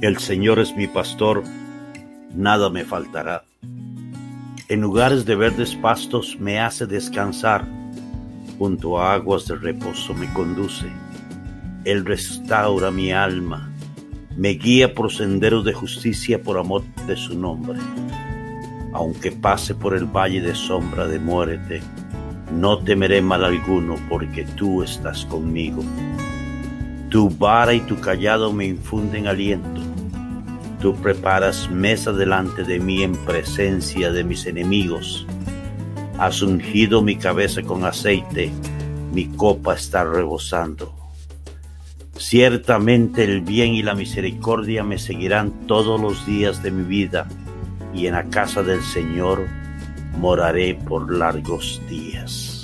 El Señor es mi pastor, nada me faltará. En lugares de verdes pastos me hace descansar, junto a aguas de reposo me conduce. Él restaura mi alma, me guía por senderos de justicia por amor de su nombre. Aunque pase por el valle de sombra de muerte, no temeré mal alguno porque tú estás conmigo. Tu vara y tu callado me infunden aliento. Tú preparas mesa delante de mí en presencia de mis enemigos. Has ungido mi cabeza con aceite, mi copa está rebosando. Ciertamente el bien y la misericordia me seguirán todos los días de mi vida, y en la casa del Señor moraré por largos días.